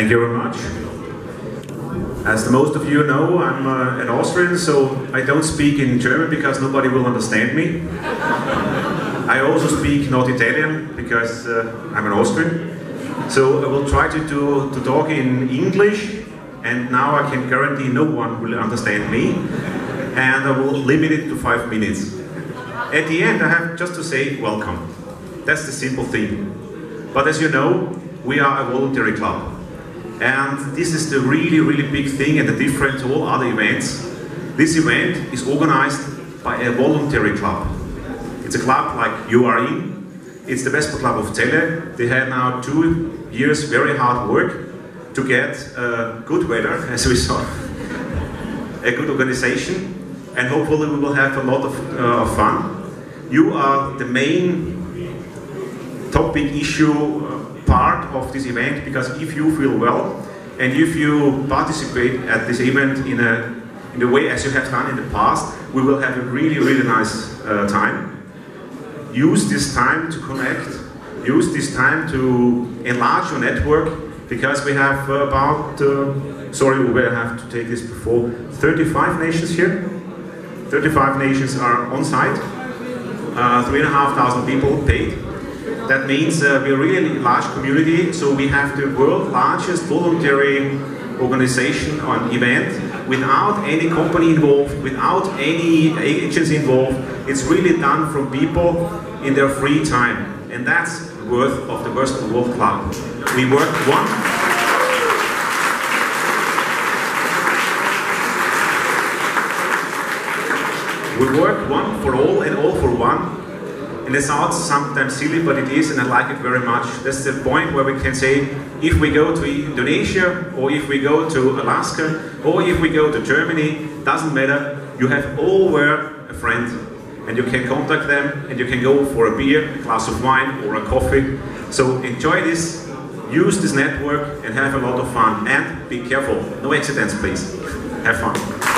Thank you very much. As most of you know, I'm uh, an Austrian, so I don't speak in German because nobody will understand me. I also speak not Italian because uh, I'm an Austrian. So I will try to, do, to talk in English, and now I can guarantee no one will understand me, and I will limit it to five minutes. At the end, I have just to say welcome. That's the simple thing. But as you know, we are a voluntary club. And this is the really, really big thing and the difference to all other events. This event is organized by a voluntary club. It's a club like you are in. It's the Vespa Club of Celle. They had now two years very hard work to get uh, good weather, as we saw, a good organization, and hopefully we will have a lot of, uh, of fun. You are the main topic issue uh, of this event because if you feel well and if you participate at this event in a in the way as you have done in the past, we will have a really really nice uh, time. Use this time to connect. Use this time to enlarge your network because we have about uh, sorry we will have to take this before 35 nations here. 35 nations are on site. Uh, three and a half thousand people paid that means uh, we're really a large community, so we have the world's largest voluntary organization on event without any company involved, without any agency involved. It's really done from people in their free time. And that's worth of the Vespa World Club. We work one We work one for all and all for one. And it sounds sometimes silly, but it is, and I like it very much. That's the point where we can say, if we go to Indonesia, or if we go to Alaska, or if we go to Germany, doesn't matter. You have alwhere a friend, and you can contact them, and you can go for a beer, a glass of wine, or a coffee. So enjoy this, use this network, and have a lot of fun. And be careful, no accidents, please. Have fun.